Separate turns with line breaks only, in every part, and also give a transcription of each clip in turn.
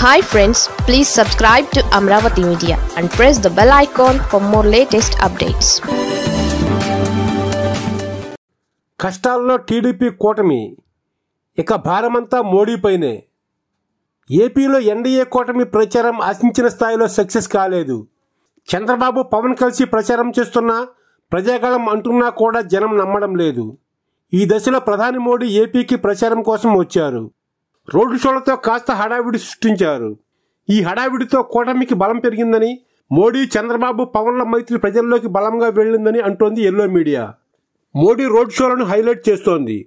Hi friends please subscribe to Amaravati media and press the bell icon for more latest updates
కష్టాల్లో TDP కూటమి. ఇక భారమంతా మోడీపైనే. ఏపీలో NDA కూటమి ప్రచారం ఆశించిన స్థాయిలో సక్సెస్ కాలేదు. చంద్రబాబు పవన్ కలిసి ప్రచారం చేస్తున్నా ప్రజాగళం అంటున్నా కూడా జనం నమ్మడం లేదు. ఈ దశలో ప్రధాని మోడీ ఏపీకి ప్రచారం కోసం వచ్చారు. రోడ్డు షోలతో కాస్త హడావిడి సృష్టించారు. ఈ హడావిడితో కూటమికి బలం పెరిగిందని మోడీ చంద్రబాబు పవన్ల మైత్రి ప్రజల్లోకి బలంగా వెళ్ళిందని అంటోంది ఎల్లో మీడియా. మోడీ రోడ్ షోలను హైలైట్ చేస్తోంది.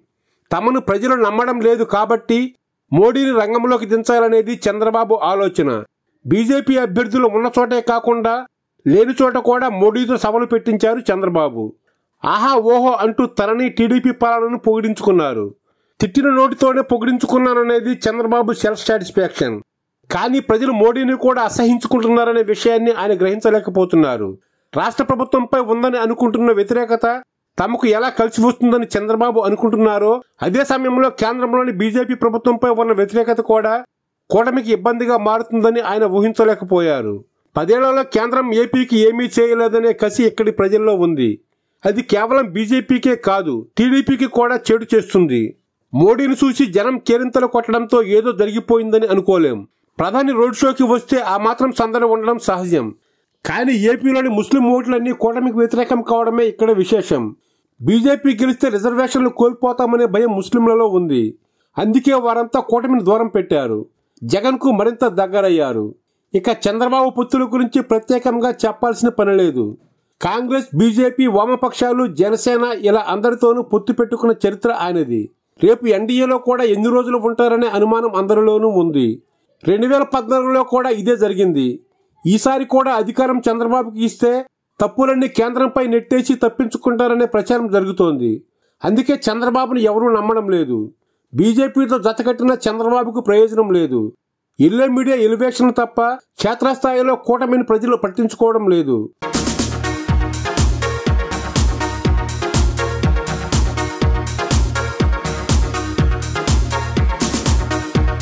తమను ప్రజలు నమ్మడం లేదు కాబట్టి మోడీని రంగంలోకి దించాలనేది చంద్రబాబు ఆలోచన. బీజేపీ అభ్యర్థులు ఉన్న చోటే కాకుండా లేని చోట కూడా మోడీతో సభలు పెట్టించారు చంద్రబాబు. ఆహా ఓహో అంటూ తనని టీడీపీ పాలనను పొగిడించుకున్నారు. తిట్టిన నోటితోనే పొగిడించుకున్నాననేది చంద్రబాబు సెల్ఫ్ సాటిస్ఫాక్షన్. కానీ ప్రజలు మోడీని కూడా అసహించుకుంటున్నారనే విషయాన్ని ఆయన గ్రహించలేకపోతున్నారు. రాష్ట్ర ప్రభుత్వంపై ఉందని అనుకుంటున్న వ్యతిరేకత తమకు ఎలా కలిసి వస్తుందని చంద్రబాబు అనుకుంటున్నారో అదే సమయంలో కేంద్రంలోని బీజేపీ ప్రభుత్వంపై ఉన్న వ్యతిరేకత కూడా కూటమికి ఇబ్బందిగా మారుతుందని ఆయన ఊహించలేకపోయారు. పదేళ్ళలో కేంద్రం ఏపీకి ఏమీ చేయలేదనే కసి ఇక్కడి ప్రజల్లో ఉంది. అది కేవలం బీజేపీకే కాదు టీడీపీకి కూడా చెడు చేస్తుంది. మోడీని చూసి జనం కేరింతలు కొట్టడంతో ఏదో జరిగిపోయిందని అనుకోలేం. ప్రధాని రోడ్ షోకి వస్తే ఆ మాత్రం సందడి ఉండడం సహజం. కానీ ఏపీలోని ముస్లిం ఓట్లన్నీ కూటమికి వ్యతిరేకం కావడమే ఇక్కడ విశేషం. బీజేపీ గెలిస్తే రిజర్వేషన్లు కోల్పోతామనే భయం ముస్లింలలో ఉంది. అందుకే వారంతా కూటమిని దూరం పెట్టారు. జగన్కు మరింత దగ్గరయ్యారు. ఇక చంద్రబాబు పుత్రుల గురించి ప్రత్యేకంగా చెప్పాల్సిన పని లేదు. కాంగ్రెస్ బీజేపీ వామపక్షాలు జనసేన ఇలా అందరితోనూ పొత్తు పెట్టుకున్న చరిత్ర ఆయనది. రేపు ఎన్డీఏలో కూడా ఎన్ని రోజులు ఉంటారనే అనుమానం అందరిలోనూ ఉంది. రెండు వేల పద్నాలుగులో కూడా ఇదే జరిగింది. ఈసారి కూడా అధికారం చంద్రబాబుకి ఇస్తే తప్పులన్నీ కేంద్రంపై నెట్టేసి తప్పించుకుంటారనే ప్రచారం జరుగుతోంది. అందుకే చంద్రబాబును ఎవరూ నమ్మడం లేదు. బీజేపీతో జతకట్టిన చంద్రబాబుకు ప్రయోజనం లేదు. ఇల్లే మీడియా ఎలివేషన్ తప్ప క్షేత్రస్థాయిలో కూటమిని ప్రజలు పట్టించుకోవడం లేదు.